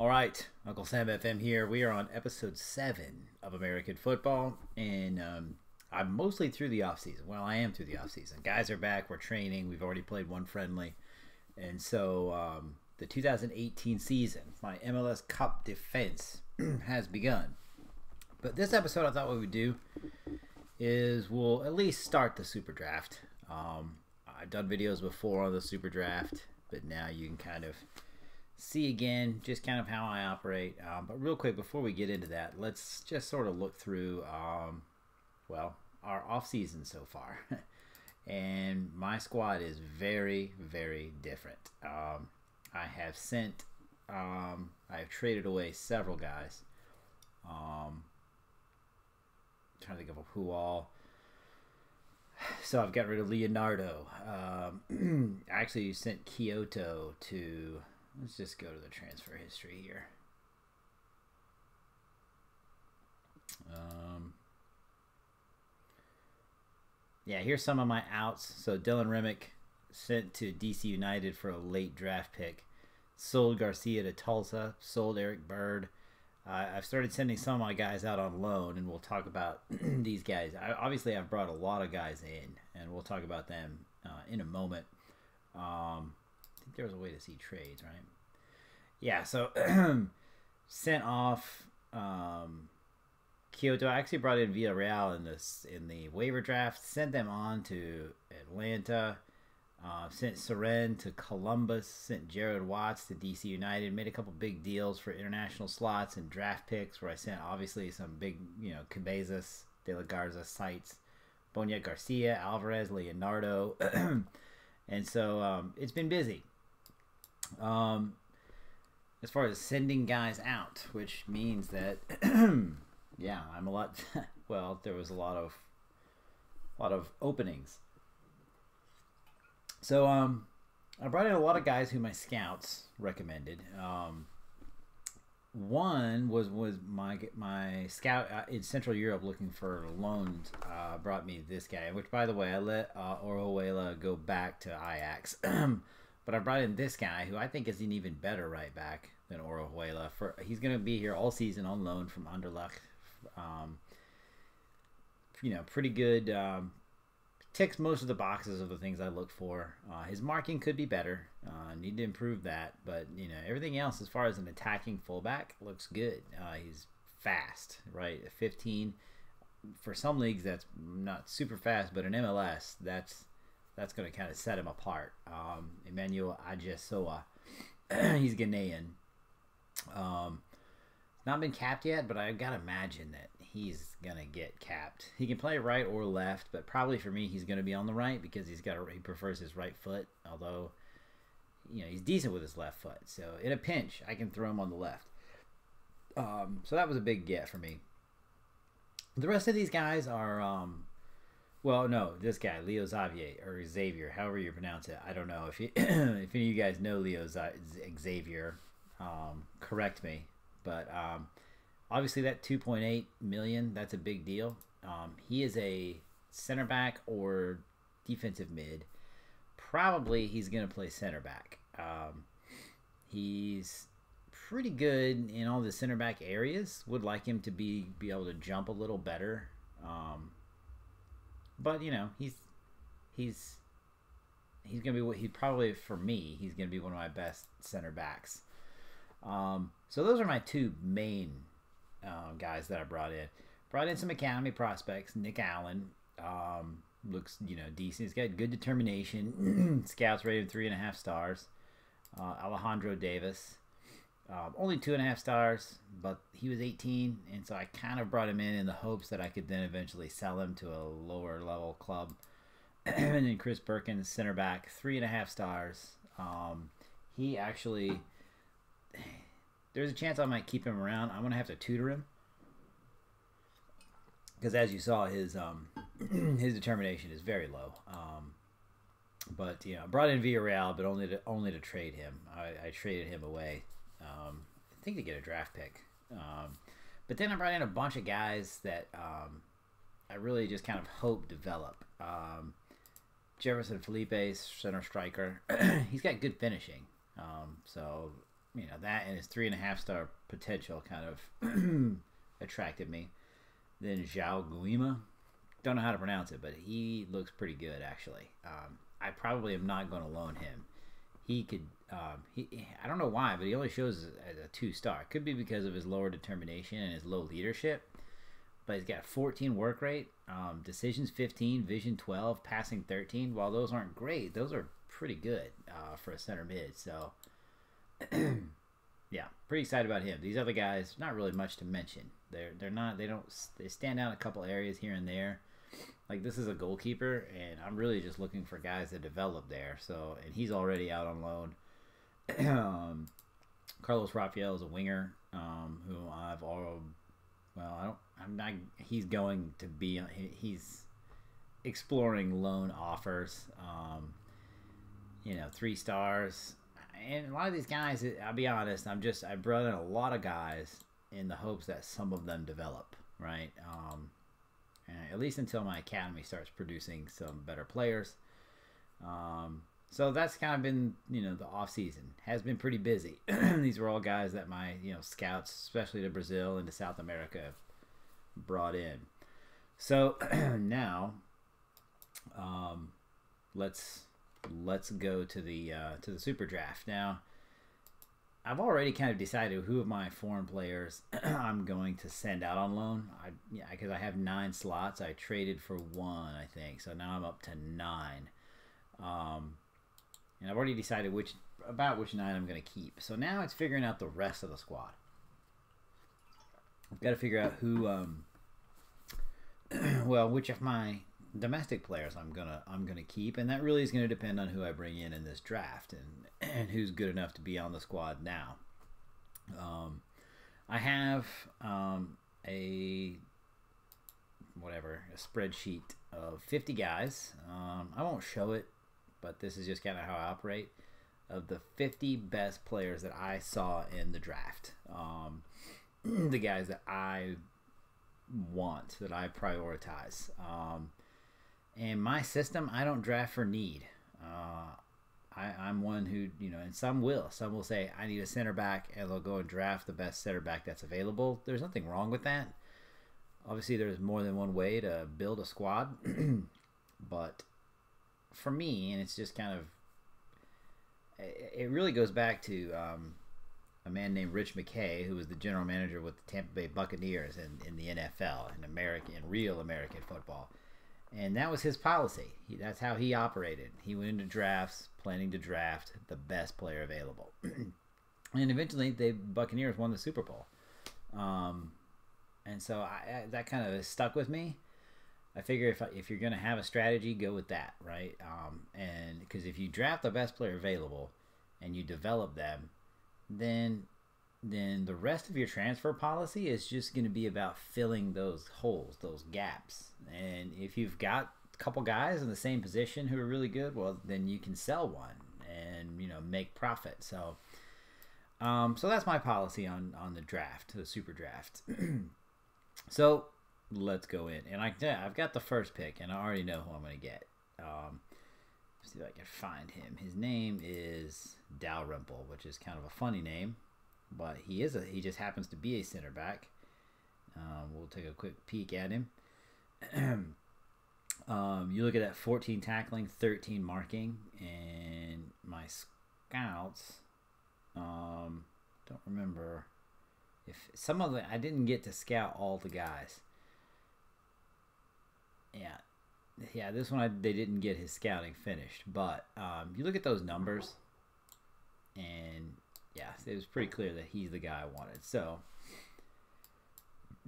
All right, Uncle Sam FM here. We are on episode seven of American football, and um, I'm mostly through the off season. Well, I am through the off season. Guys are back. We're training. We've already played one friendly, and so um, the 2018 season, my MLS Cup defense has begun. But this episode, I thought what we would do is we'll at least start the super draft. Um, I've done videos before on the super draft, but now you can kind of see again just kind of how I operate. Um, but real quick, before we get into that, let's just sort of look through, um, well, our off season so far. and my squad is very, very different. Um, I have sent, um, I have traded away several guys. Um, trying to think of who all. So I've got rid of Leonardo. Um, I actually sent Quioto to. Let's just go to the transfer history here. Um, yeah, here's some of my outs. So Dylan Remick sent to DC United for a late draft pick. Sold Garcia to Tulsa. Sold Eric Bird. Uh, I've started sending some of my guys out on loan, and we'll talk about these guys. I, obviously, I've brought a lot of guys in, and we'll talk about them uh, in a moment. Um, think there was a way to see trades, right? Yeah, so sent off um, Quioto. I actually brought in Villarreal in this in the waiver draft. Sent them on to Atlanta. Uh, sent Cerén to Columbus. Sent Jared Watts to DC United. Made a couple big deals for international slots and draft picks. Where I sent obviously some big, you know, Cabezas, De La Garza sites, Boniek Garcia, Alvarez, Leonardo, and so um, it's been busy. Um, as far as sending guys out, which means that, yeah, I'm a lot. well, there was a lot of, a lot of openings. So um, I brought in a lot of guys who my scouts recommended. Um, one was was my my scout uh, in Central Europe looking for loans. Uh, brought me this guy, which by the way I let uh, Orihuela go back to Ajax, but I brought in this guy who I think is an even better right back than Orihuela. For he's going to be here all season on loan from Anderlecht. Um, you know, pretty good um, ticks most of the boxes of the things I look for. Uh, his marking could be better. Uh, need to improve that, but you know everything else as far as an attacking fullback looks good. Uh, he's fast, right? 15 for some leagues that's not super fast, but in MLS that's that's going to kind of set him apart. Um, Emmanuel Ajesoa, he's Ghanaian. Um, not been capped yet, but I've got to imagine that he's gonna get capped. He can play right or left, but probably for me, he's gonna be on the right because he's got a, he prefers his right foot. Although, you know, he's decent with his left foot. So in a pinch, I can throw him on the left. Um, so that was a big get for me. The rest of these guys are, um, well, no, this guy Leo Xavier or Xavier, however you pronounce it. I don't know. If you, if any of you guys know Leo Xavier, um, correct me. But um, obviously that 2.8 million that's a big deal. Um, he is a center back or defensive mid. Probably he's going to play center back. Um, he's pretty good in all the center back areas. Would like him to be be able to jump a little better. Um, but you know he's he's he's gonna be what he probably for me he's gonna be one of my best center backs um, so those are my two main uh, guys that I brought in. Brought in some academy prospects. Nick Allen um, looks, you know, decent. He's got good determination. Scouts rated three and a half stars. Uh, Alejandro Davis, um, only two and a half stars, but he was 18, and so I kind of brought him in in the hopes that I could then eventually sell him to a lower level club. and then Chris Perkins, center back, three and a half stars. Um, he actually there's a chance I might keep him around. I'm gonna have to tutor him because, as you saw, his um, his determination is very low. Um, but you know, I brought in Villarreal, but only to only to trade him. I, I traded him away. Um, I think to get a draft pick. Um, but then I brought in a bunch of guys that um, I really just kind of hope develop. Um, Jefferson Felipe, center striker. He's got good finishing. Um, so you know that and his three and a half star potential kind of attracted me. Then João Guima, don't know how to pronounce it, but he looks pretty good actually. Um, I probably am not going to loan him. He could, um, he I don't know why, but he only shows as a two star. Could be because of his lower determination and his low leadership. But he's got 14 work rate, um, decisions 15, vision 12, passing 13. While those aren't great, those are pretty good uh, for a center mid. So, yeah, pretty excited about him. These other guys, not really much to mention. They're they're not they don't they stand out a couple areas here and there. Like this is a goalkeeper, and I'm really just looking for guys to develop there. So, and he's already out on loan. um, Carlos Rafael is a winger um, who I've all well, I don't. I'm not. He's going to be. He's exploring loan offers. Um, you know, three stars, and a lot of these guys. I'll be honest. I'm just. I brought in a lot of guys in the hopes that some of them develop. Right. Um, at least until my academy starts producing some better players. Um, so that's kind of been, you know, the off season has been pretty busy. These were all guys that my, you know, scouts, especially to Brazil and to South America, brought in. So now, um, let's let's go to the uh, to the super draft. Now, I've already kind of decided who of my foreign players I'm going to send out on loan. I yeah, because I have nine slots. I traded for one, I think. So now I'm up to nine. Um, and I've already decided which about which nine I'm going to keep. So now it's figuring out the rest of the squad. I've got to figure out who, um, well, which of my domestic players I'm gonna I'm gonna keep, and that really is to depend on who I bring in in this draft and and who's good enough to be on the squad now. Um, I have um, a whatever a spreadsheet of 50 guys. Um, I won't show it but this is just kind of how I operate. Of the 50 best players that I saw in the draft, um, the guys that I want, that I prioritize. Um, and my system, I don't draft for need. Uh, I, I'm one who, you know, and some will. Some will say, I need a center back, and they'll go and draft the best center back that's available. There's nothing wrong with that. Obviously, there's more than one way to build a squad, but for me, and it's just kind of it really goes back to um, a man named Rich McKay, who was the general manager with the Tampa Bay Buccaneers in, in the NFL, in American, in real American football. And that was his policy. He, that's how he operated. He went into drafts planning to draft the best player available. and eventually, the Buccaneers won the Super Bowl. Um, and so I, I, that kind of stuck with me. I figure if if you're going to have a strategy, go with that, right? Um, and because if you draft the best player available and you develop them, then then the rest of your transfer policy is just going to be about filling those holes, those gaps. And if you've got a couple guys in the same position who are really good, well, then you can sell one and you know make profit. So, um, so that's my policy on on the draft, the super draft. so let's go in. And I, I've got the first pick, and I already know who I'm going to get. Um, see if I can find him. His name is Dalrymple, which is kind of a funny name, but he is a he just happens to be a center back. Um, we'll take a quick peek at him. um, you look at that 14 tackling, 13 marking, and my scouts. Um, don't remember if some of the I didn't get to scout all the guys yeah, yeah. This one I, they didn't get his scouting finished, but um, you look at those numbers, and yeah, it was pretty clear that he's the guy I wanted. So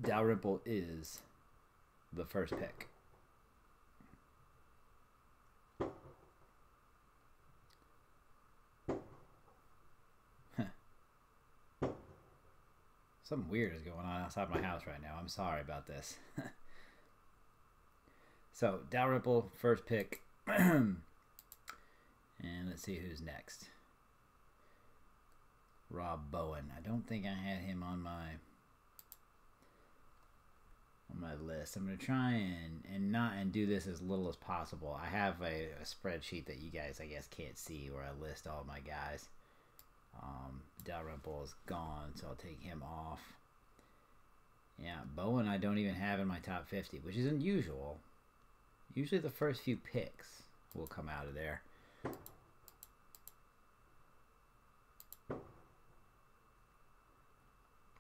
Dalrymple is the first pick. Something weird is going on outside my house right now. I'm sorry about this. So Dalrymple, first pick. and let's see who's next. Rob Bowen. I don't think I had him on my on my list. I'm gonna try and and not and do this as little as possible. I have a, a spreadsheet that you guys I guess can't see where I list all my guys. Um, Dalrymple is gone, so I'll take him off. Yeah, Bowen I don't even have in my top 50, which is unusual. Usually the first few picks will come out of there.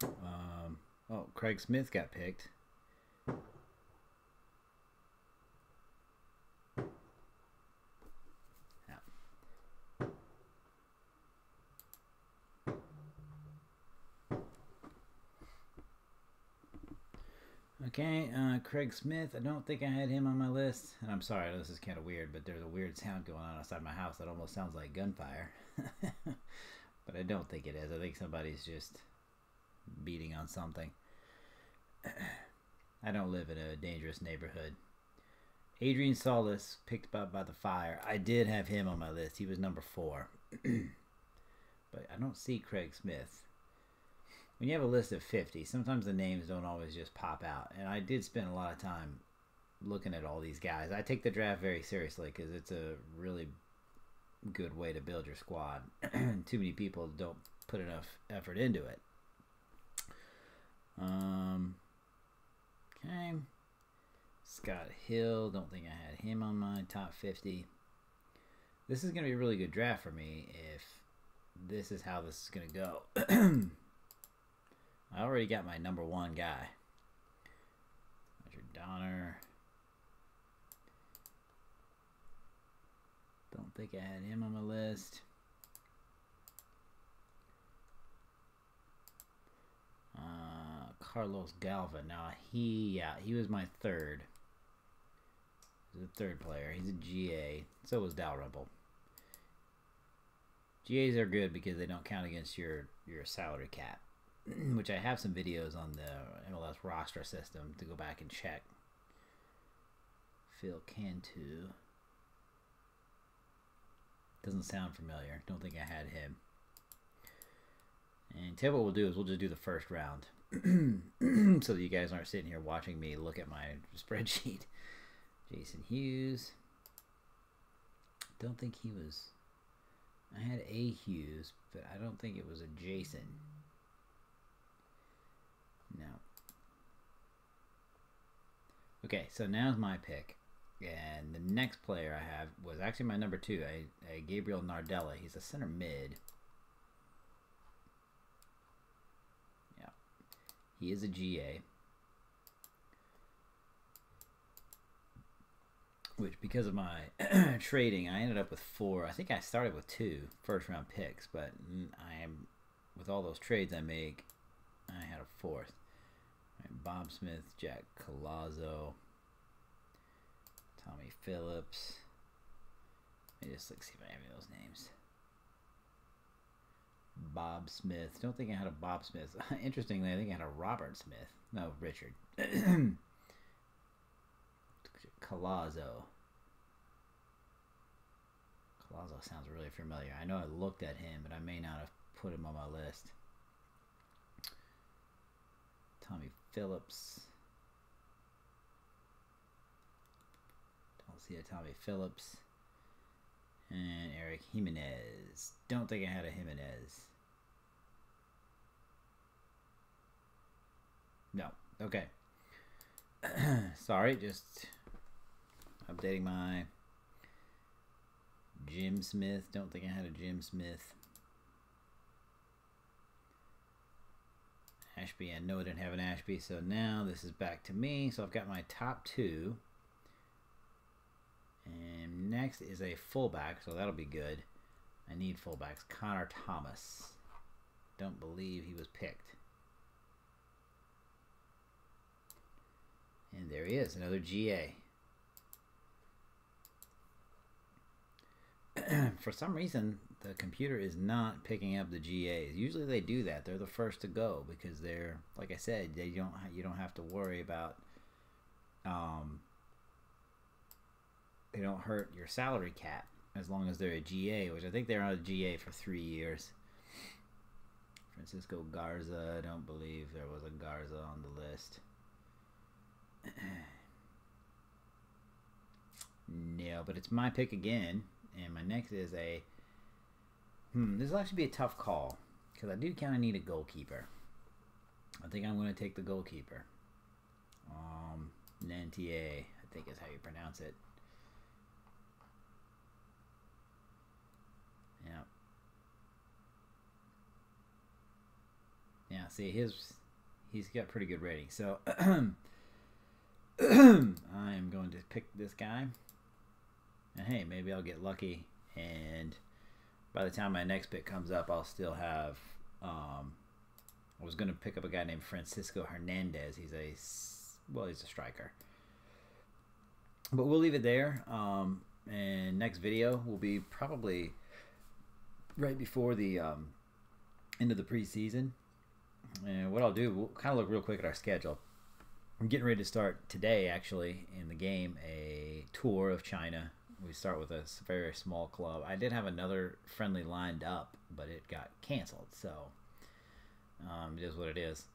Um, oh, Craig Smith got picked. Okay, uh, Craig Smith. I don't think I had him on my list. And I'm sorry, this is kind of weird, but there's a weird sound going on outside my house that almost sounds like gunfire. but I don't think it is. I think somebody's just beating on something. I don't live in a dangerous neighborhood. Adrian Solis picked up by the fire. I did have him on my list. He was number four. but I don't see Craig Smith when you have a list of 50, sometimes the names don't always just pop out. And I did spend a lot of time looking at all these guys. I take the draft very seriously because it's a really good way to build your squad. Too many people don't put enough effort into it. Um, okay. Scott Hill, don't think I had him on my top 50. This is going to be a really good draft for me if this is how this is going to go. I already got my number one guy. Roger Donner. Don't think I had him on my list. Uh, Carlos Galva. Now he, yeah, he was my third. He's a third player. He's a GA. So was Dalrymple. GAs are good because they don't count against your your salary cap. which I have some videos on the MLS roster system to go back and check. Phil Cantu. Doesn't sound familiar. Don't think I had him. And tell what we'll do is we'll just do the first round. so that you guys aren't sitting here watching me look at my spreadsheet. Jason Hughes. Don't think he was... I had a Hughes, but I don't think it was a Jason. No. Okay, so now's my pick. And the next player I have was actually my number two, a Gabriel Nardella. He's a center mid. Yeah. He is a GA. Which, because of my trading, I ended up with four. I think I started with two first round picks, but I am, with all those trades I make, I had a fourth. Bob Smith, Jack Colazzo, Tommy Phillips. Let me just look, see if I have any of those names. Bob Smith. Don't think I had a Bob Smith. Interestingly, I think I had a Robert Smith. No, Richard. Colazzo. Colazzo sounds really familiar. I know I looked at him, but I may not have put him on my list. Tommy Phillips. Don't see a Tommy Phillips. And Eric Jimenez. Don't think I had a Jimenez. No. Okay. Sorry, just updating my Jim Smith. Don't think I had a Jim Smith. Ashby. I know I didn't have an Ashby, so now this is back to me. So I've got my top two. And next is a fullback, so that'll be good. I need fullbacks. Connor Thomas. Don't believe he was picked. And there he is, another GA. For some reason, the computer is not picking up the GAs. Usually they do that. They're the first to go because they're like I said, they don't you don't have to worry about um they don't hurt your salary cap as long as they're a GA, which I think they're on a GA for 3 years. Francisco Garza, I don't believe there was a Garza on the list. no, but it's my pick again, and my next is a Hmm, this will actually be a tough call because I do kind of need a goalkeeper. I think I'm going to take the goalkeeper. Um, Nantier, I think is how you pronounce it. Yeah. Yeah, see, his he's got pretty good rating. So I am going to pick this guy. And hey, maybe I'll get lucky and by the time my next pick comes up, I'll still have. Um, I was going to pick up a guy named Francisco Hernandez. He's a well, he's a striker. But we'll leave it there. Um, and next video will be probably right before the um, end of the preseason. And what I'll do, we'll kind of look real quick at our schedule. I'm getting ready to start today, actually, in the game, a tour of China we start with a very small club. I did have another friendly lined up, but it got canceled. So um, it is what it is.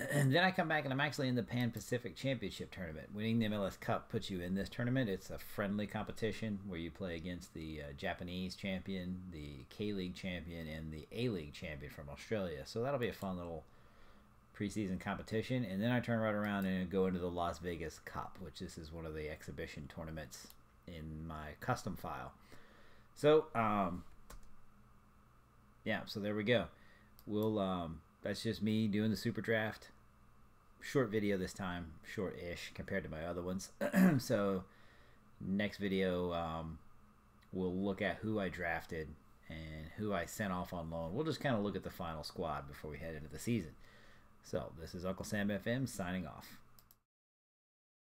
And then I come back and I'm actually in the Pan Pacific Championship tournament. Winning the MLS Cup puts you in this tournament. It's a friendly competition where you play against the uh, Japanese champion, the K League champion, and the A League champion from Australia. So that'll be a fun little preseason competition. And then I turn right around and go into the Las Vegas Cup, which this is one of the exhibition tournaments in my custom file. So, um, yeah, so there we go. We'll, um, that's just me doing the super draft. Short video this time, short-ish compared to my other ones. so, next video, um, we'll look at who I drafted and who I sent off on loan. We'll just kind of look at the final squad before we head into the season. So, this is Uncle Sam FM signing off.